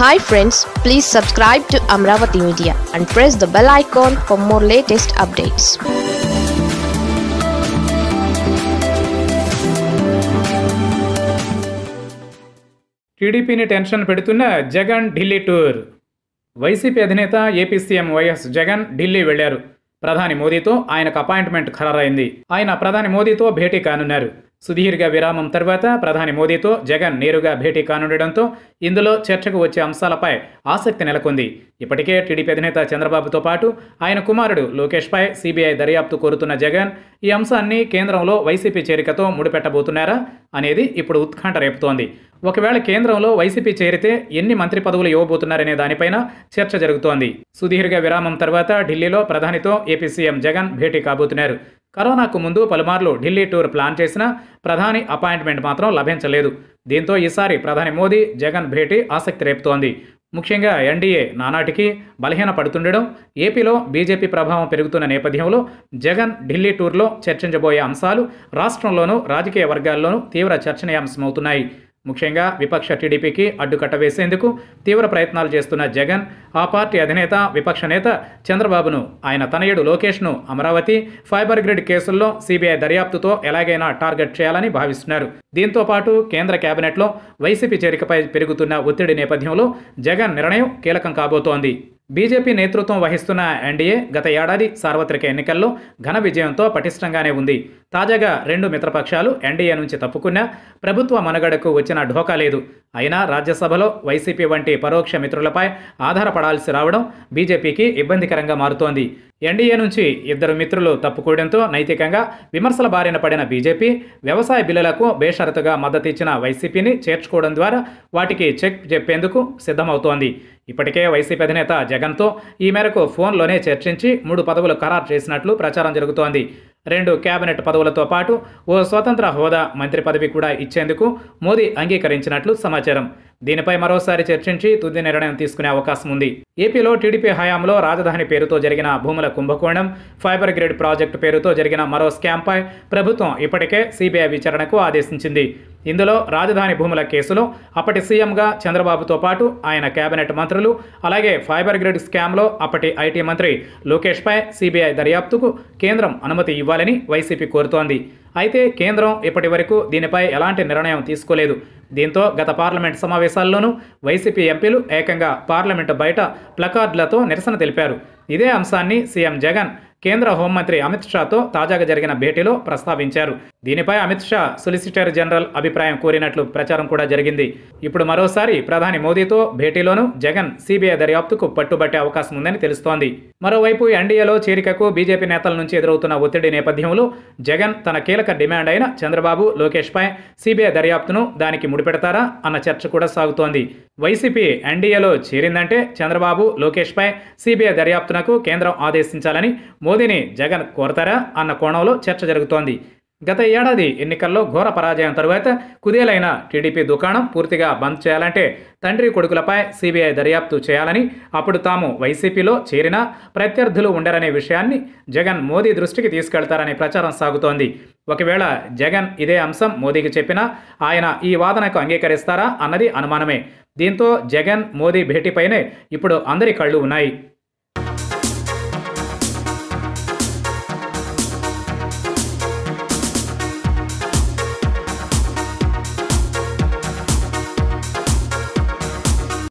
Hi friends please subscribe to Amaravati media and press the bell icon for more latest updates టీడీపీని tension పెడుతున్న Jagan Delhi tour. YCP అధినేత AP CM YS Jagan Delhi వెళ్ళారు. ప్రధాని మోదీతో ఆయనకు appointment ఖరారైంది. ఆయన ప్రధాని మోదీతో భేటీ కానున్నారు. సుదీర్ఘ విరామం తర్వాత ప్రధాని మోదీతో జగన్ నేరుగా భేటీ కానుండడంతో ఇందులో చర్చకు వచ్చే అంశాలపై ఆసక్తి నెలకొంది. ఇప్పటికే టీడీపీ అధినేత చంద్రబాబుతో పాటు ఆయన కుమారుడు లోకేష్పై సీబీఐ దర్యాప్తు కోరుతున్న జగన్ ఈ అంశాన్ని కేంద్రంలో వైసీపీ చేరికతో ముడిపెట్టబోతున్నారా అనేది ఇప్పుడు ఉత్కంఠ రేపుతోంది. ఒకవేళ కేంద్రంలో వైసీపీ చేరితే ఎన్ని మంత్రి పదవులు ఇవ్వబోతున్నారనే దానిపైన చర్చ జరుగుతోంది. సుదీర్ఘ విరామం తర్వాత ఢిల్లీలో ప్రధానితో ఏపీ సీఎం జగన్ భేటీ కాబోతున్నారు. కరోనాకు ముందు పలుమార్లు ఢిల్లీ టూర్ ప్లాన్ చేసినా ప్రధాని అపాయింట్మెంట్ మాత్రం లభించలేదు. దీంతో ఈసారి ప్రధాని మోదీ జగన్ భేటీ ఆసక్తి రేపుతోంది. ముఖ్యంగా ఎన్డీఏ నానాటికి బలహీన పడుతుండడం ఏపీలో బీజేపీ ప్రభావం పెరుగుతున్న నేపథ్యంలో జగన్ ఢిల్లీ టూర్లో చర్చించబోయే అంశాలు రాష్ట్రంలోనూ రాజకీయ వర్గాల్లోనూ తీవ్ర చర్చనీయాంశమవుతున్నాయి. ముఖ్యంగా విపక్ష టీడీపీకి అడ్డుకట్ట వేసేందుకు తీవ్ర ప్రయత్నాలు చేస్తున్న జగన్ ఆ పార్టీ అధినేత విపక్ష నేత చంద్రబాబును ఆయన తనయుడు లోకేష్ను అమరావతి ఫైబర్ గ్రిడ్ కేసుల్లో సీబీఐ దర్యాప్తుతో ఎలాగైనా టార్గెట్ చేయాలని భావిస్తున్నారు. దీంతో పాటు కేంద్ర కేబినెట్లో వైసీపీ చేరికపై పెరుగుతున్న ఒత్తిడి నేపథ్యంలో జగన్ నిర్ణయం కీలకం కాబోతోంది. బీజేపీ నేతృత్వం వహిస్తున్న ఎన్డీఏ గత ఏడాది సార్వత్రిక ఎన్నికల్లో ఘన విజయంతో పటిష్టంగానే ఉంది. తాజాగా రెండు మిత్రపక్షాలు ఎన్డీఏ నుంచి తప్పుకున్నా ప్రభుత్వ మనుగడకు వచ్చిన ఢోకా లేదు. అయినా రాజ్యసభలో వైసీపీ వంటి పరోక్ష మిత్రులపై ఆధారపడాల్సి రావడం బీజేపీకి ఇబ్బందికరంగా మారుతోంది. ఎన్డీఏ నుంచి ఇద్దరు మిత్రులు తప్పుకోవడంతో నైతికంగా విమర్శల బారిన పడిన బీజేపీ వ్యవసాయ బిల్లులకు బేషరతుగా మద్దతిచ్చిన వైసీపీని చేర్చుకోవడం ద్వారా వాటికి చెక్ చెప్పేందుకు సిద్ధమవుతోంది. ఇప్పటికే వైసీపీ అధినేత జగన్తో ఈ మేరకు ఫోన్లోనే చర్చించి మూడు పదవులు ఖరారు చేసినట్లు ప్రచారం జరుగుతోంది. రెండు కేబినెట్ పదవులతో పాటు ఓ స్వతంత్ర హోదా మంత్రి పదవి కూడా ఇచ్చేందుకు మోదీ అంగీకరించినట్లు సమాచారం. దీనిపై మరోసారి చర్చించి తుది నిర్ణయం తీసుకునే అవకాశం ఉంది. ఏపీలో టీడీపీ హయాంలో రాజధాని పేరుతో జరిగిన భూముల కుంభకోణం ఫైబర్ గ్రిడ్ ప్రాజెక్టు పేరుతో జరిగిన మరో స్కామ్పై ప్రభుత్వం ఇప్పటికే సిబిఐ విచారణకు ఆదేశించింది. ఇందులో రాజధాని భూముల కేసులో అప్పటి సీఎంగా చంద్రబాబుతో పాటు ఆయన కేబినెట్ మంత్రులు అలాగే ఫైబర్ గ్రిడ్ స్కామ్లో అప్పటి ఐటీ మంత్రి లోకేష్పై సిబిఐ దర్యాప్తుకు కేంద్రం అనుమతి ఇవ్వాలని వైసీపీ కోరుతోంది. అయితే కేంద్రం ఇప్పటి వరకు దీనిపై ఎలాంటి నిర్ణయం తీసుకోలేదు. దీంతో గత పార్లమెంట్ సమావేశాల్లోనూ వైసీపీ ఎంపీలు ఏకంగా పార్లమెంటు బయట ప్లకార్డులతో నిరసన తెలిపారు. ఇదే అంశాన్ని సీఎం జగన్ కేంద్ర హోంమంత్రి అమిత్ షాతో తాజాగా జరిగిన భేటీలో ప్రస్తావించారు. దీనిపై అమిత్ షా సొలిసిటర్ జనరల్ అభిప్రాయం కోరినట్లు ప్రచారం కూడా జరిగింది. ఇప్పుడు మరోసారి ప్రధాని మోదీతో భేటీలోనూ జగన్ సిబిఐ దర్యాప్తుకు పట్టుబట్టే అవకాశం ఉందని తెలుస్తోంది. మరోవైపు ఎన్డీఏలో చేరికకు బీజేపీ నేతల నుంచి ఎదురవుతున్న ఒత్తిడి నేపథ్యంలో జగన్ తన కీలక డిమాండ్ అయిన చంద్రబాబు లోకేష్పై సిబిఐ దర్యాప్తును దానికి ముడిపెడతారా అన్న చర్చ కూడా సాగుతోంది. వైసీపీ ఎన్డీఏలో చేరిందంటే చంద్రబాబు లోకేష్పై సిబిఐ దర్యాప్తునకు కేంద్రం ఆదేశించాలని మోదీని జగన్ కోరతారా అన్న కోణంలో చర్చ జరుగుతోంది. గత ఏడాది ఎన్నికల్లో ఘోర పరాజయం తరువాత కుదేలైన టీడీపీ దుకాణం పూర్తిగా బంద్ చేయాలంటే తండ్రి కొడుకులపై సీబీఐ దర్యాప్తు చేయాలని అప్పుడు తాము వైసీపీలో చేరినా ప్రత్యర్థులు ఉండరనే విషయాన్ని జగన్ మోదీ దృష్టికి తీసుకెళ్తారనే ప్రచారం సాగుతోంది. ఒకవేళ జగన్ ఇదే అంశం మోదీకి చెప్పినా ఆయన ఈ వాదనకు అంగీకరిస్తారా అన్నది అనుమానమే. దీంతో జగన్ మోదీ భేటీపైనే ఇప్పుడు అందరి కళ్ళు ఉన్నాయి.